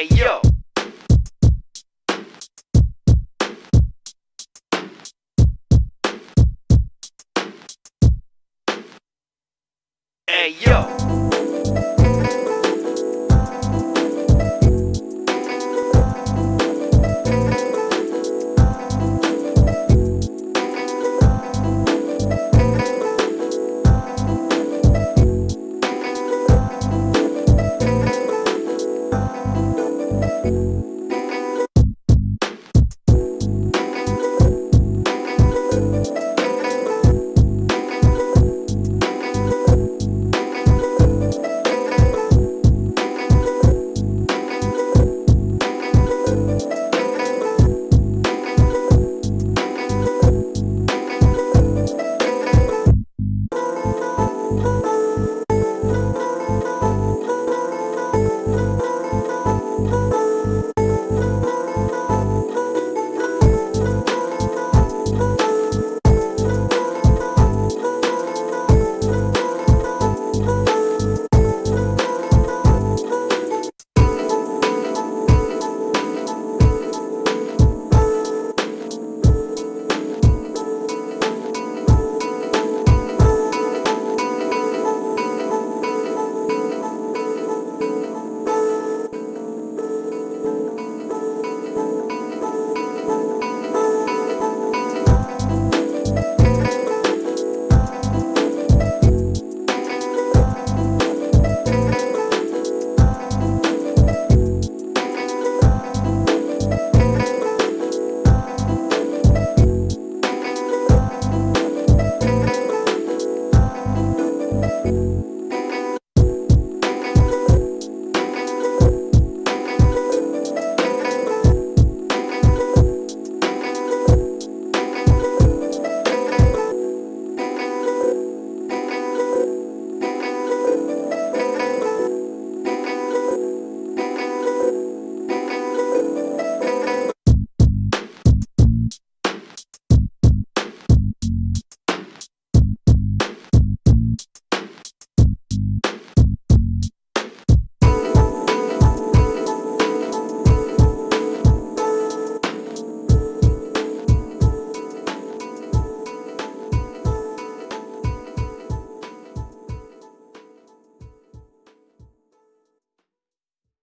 Hey yo. Hey yo.